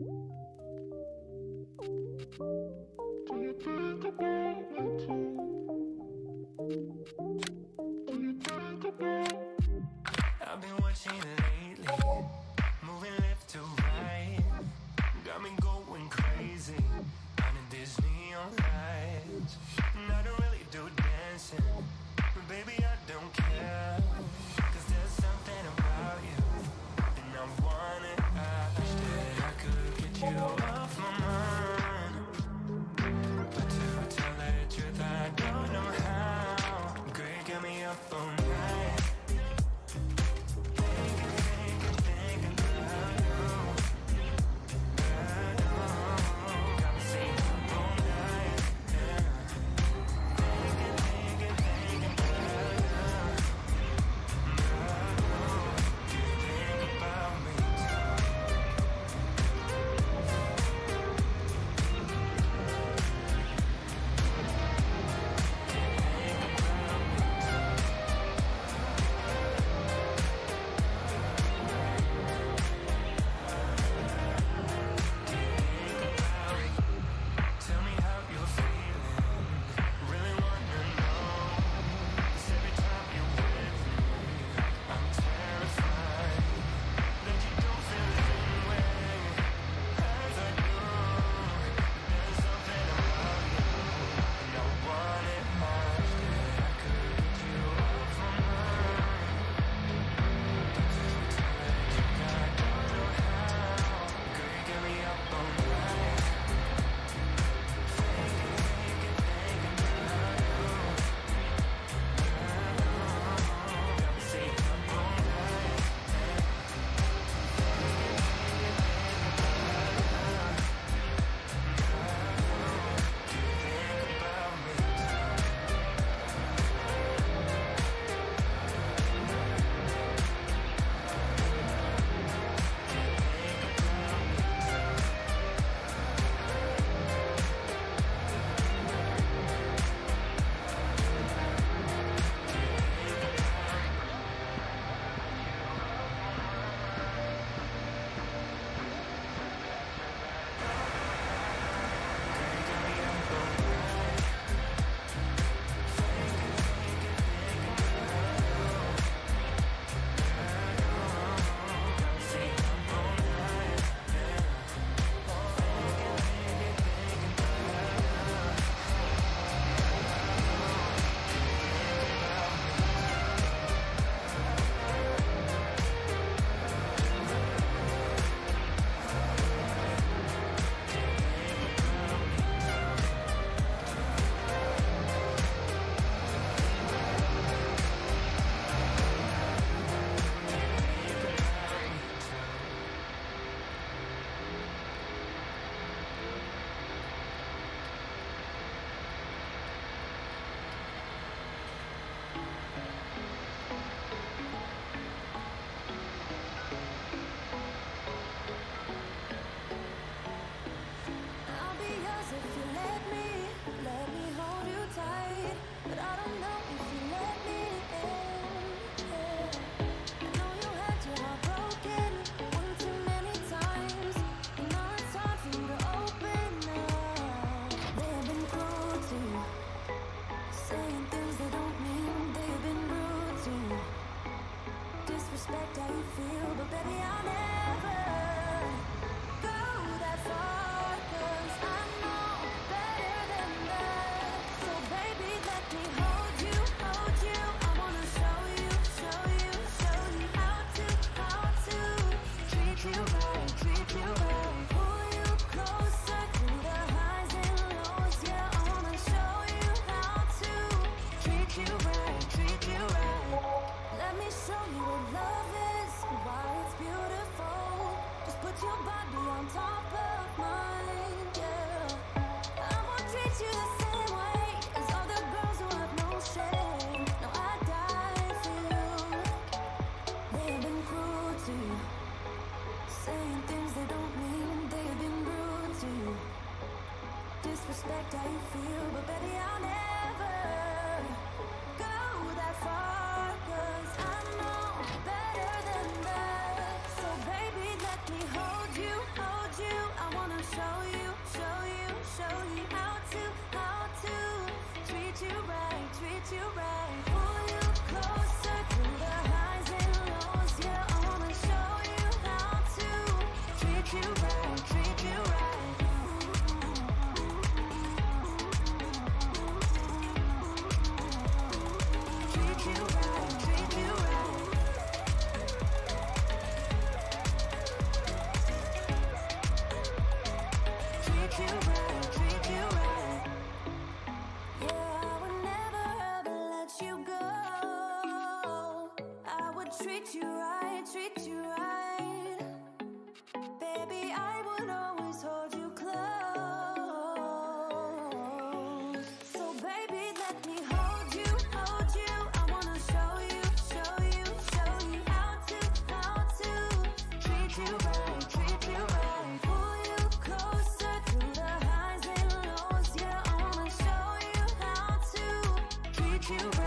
you expect I feel. You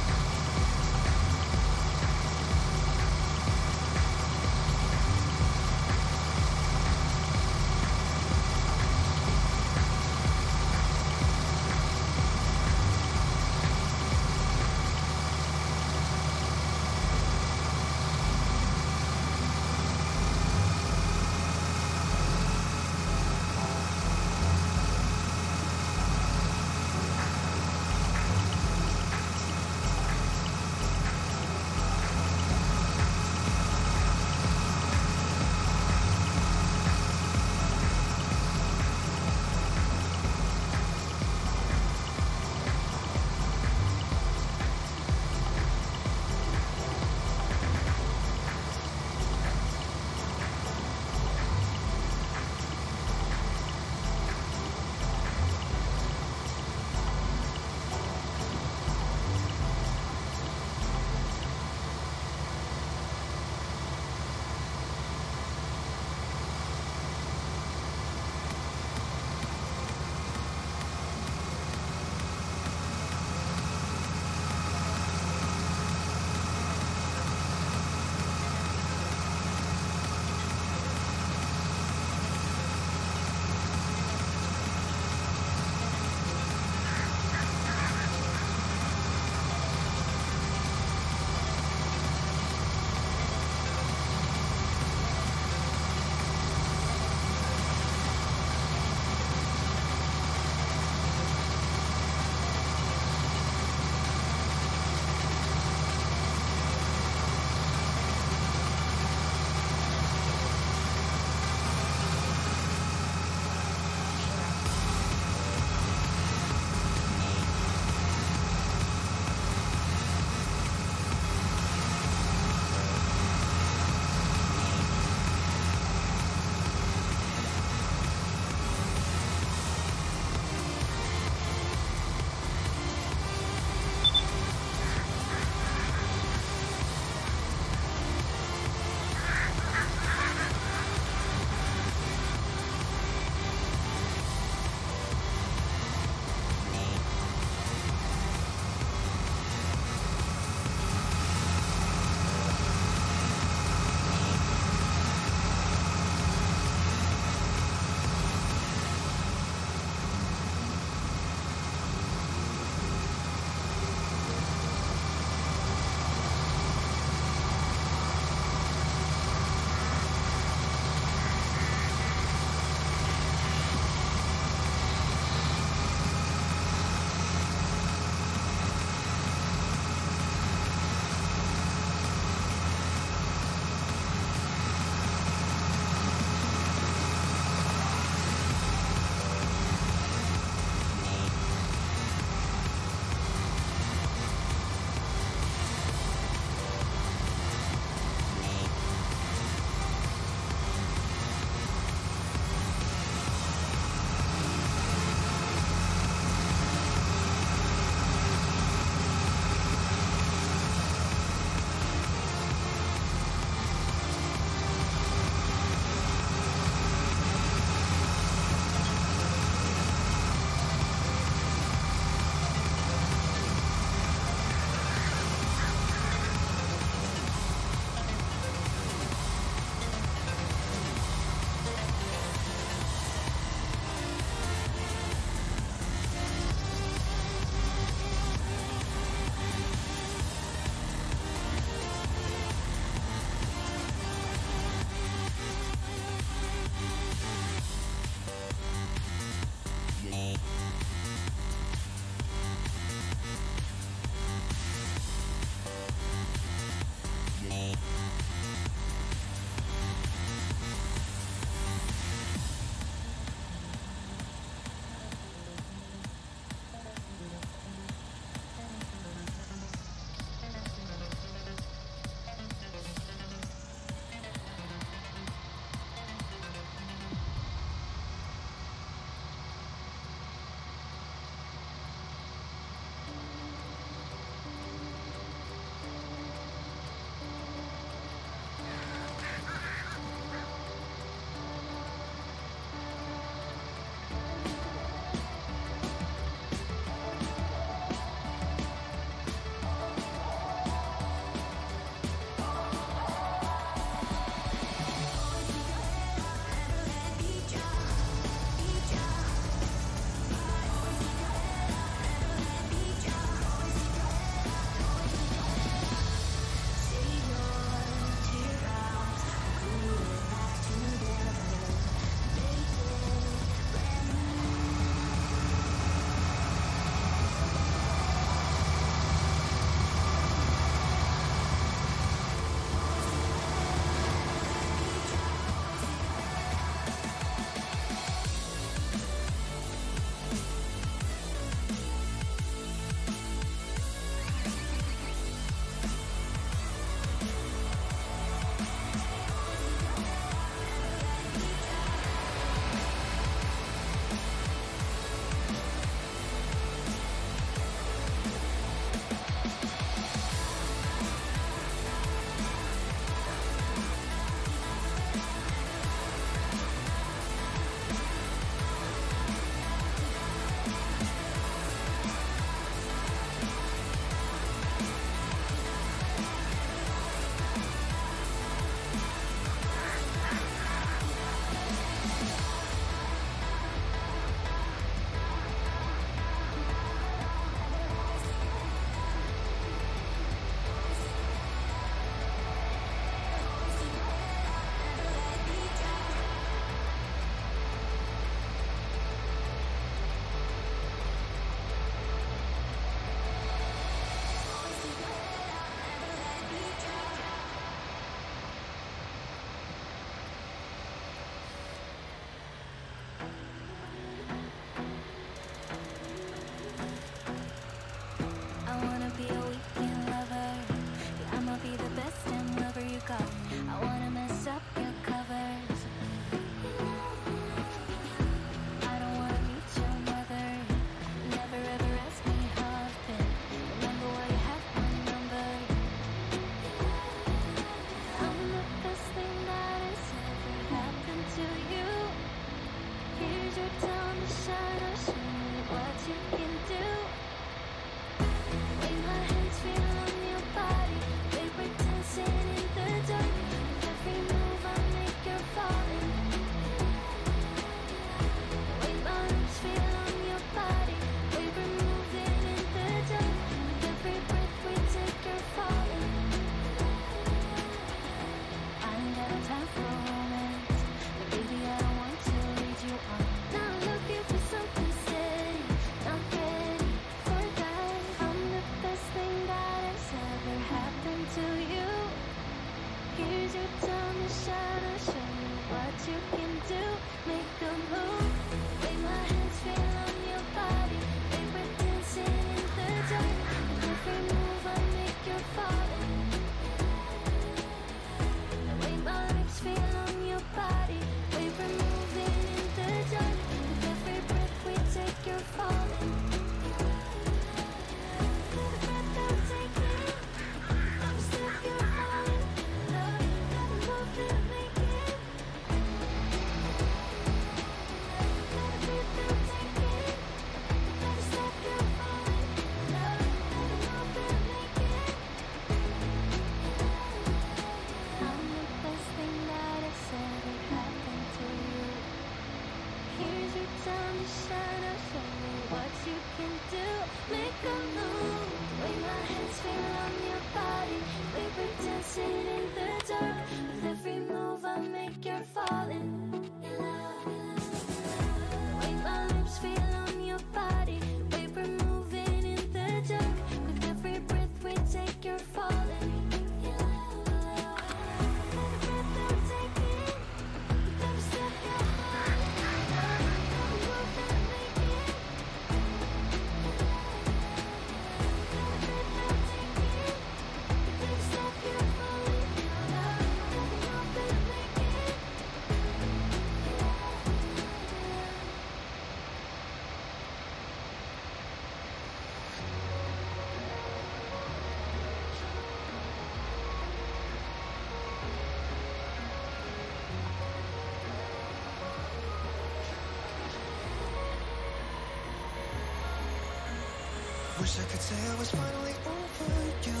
Wish I could say I was finally over you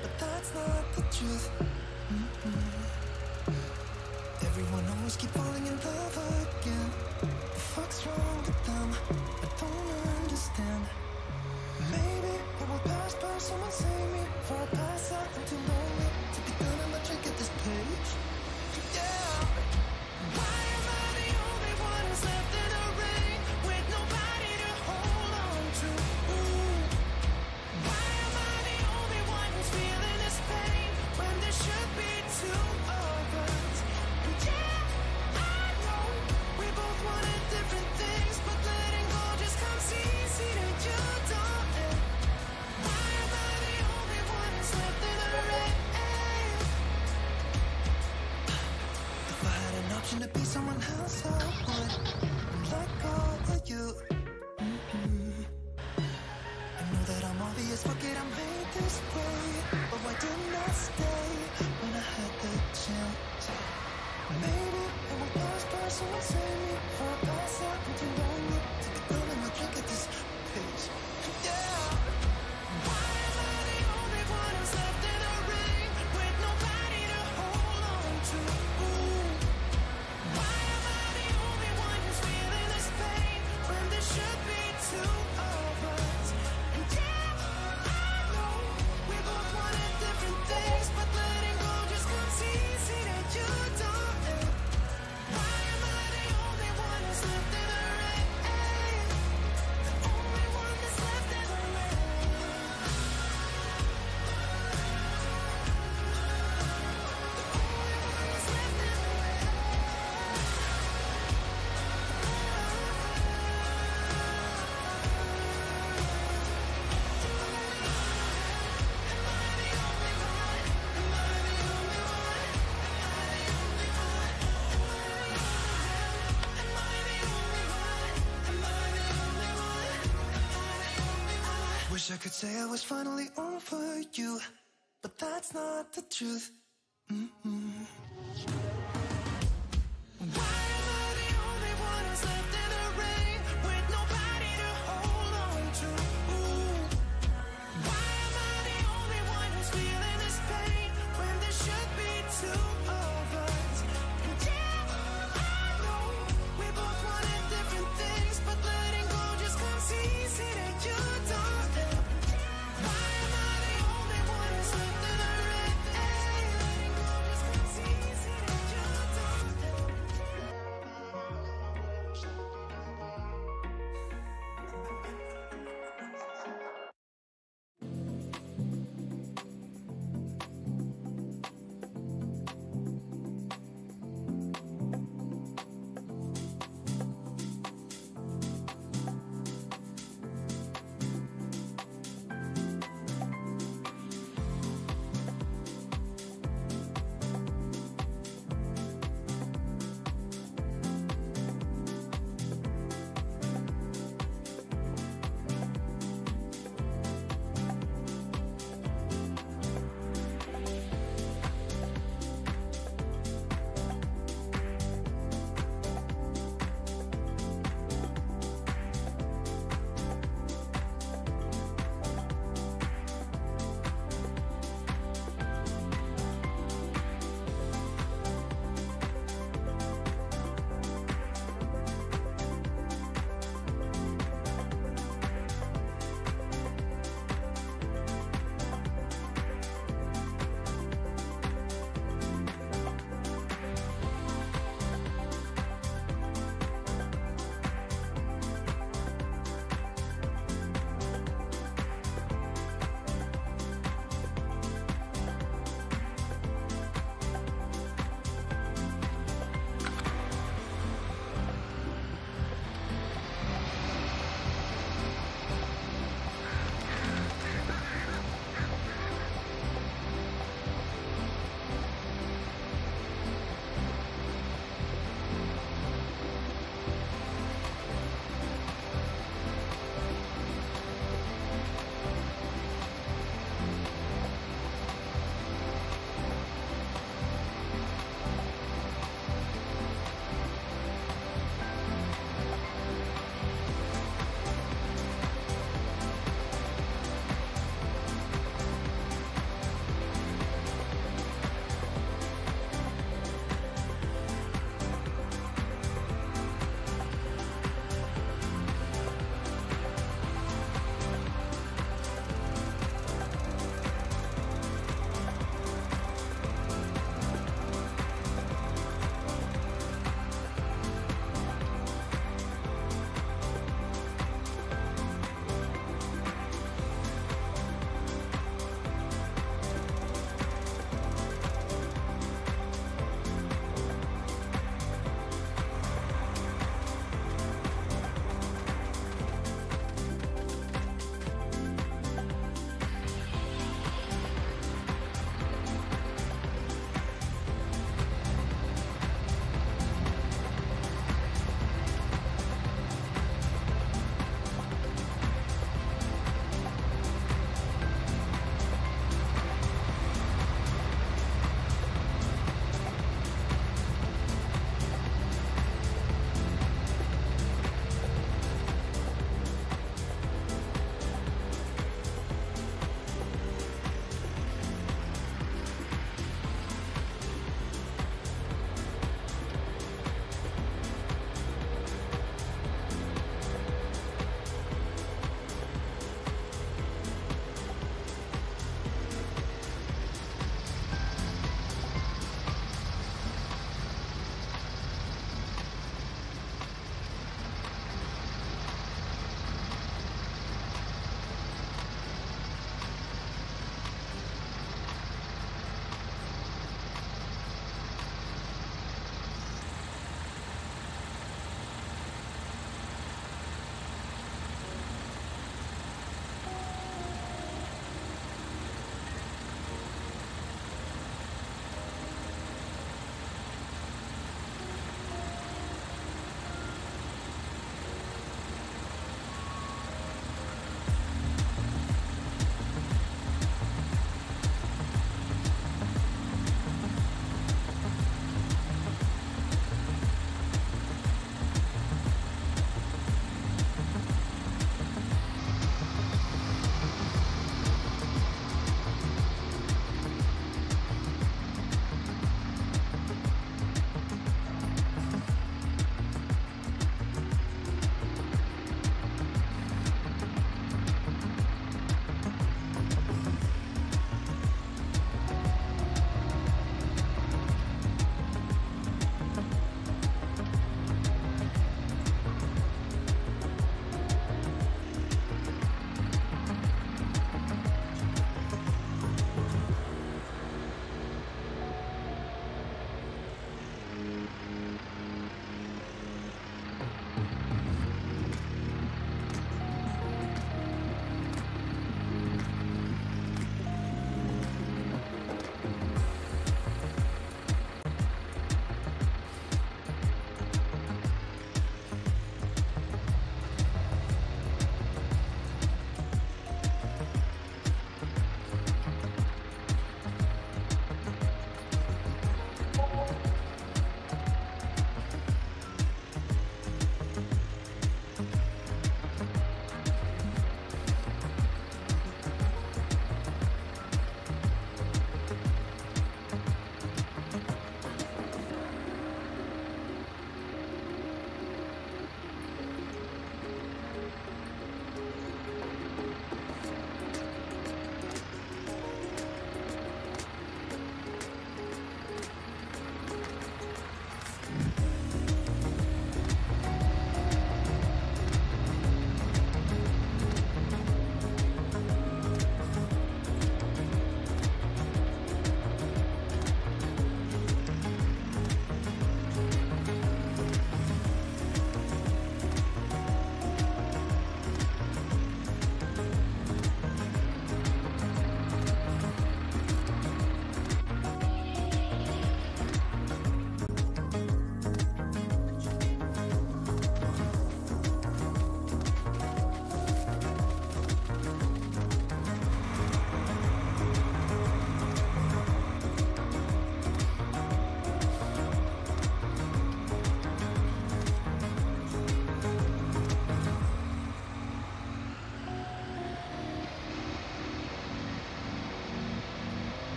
But that's not the truth mm. Everyone always keep falling in love again The fuck's wrong with them? I don't understand Maybe it will pass by, someone save me For I pass out into love I would let go to you. I know that I'm obvious, Forget I'm hate this way. But why didn't I stay when I had the chance? Maybe I'm a past person, save me for a past opportunity. Wish I could say I was finally over you, but that's not the truth.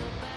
So bad?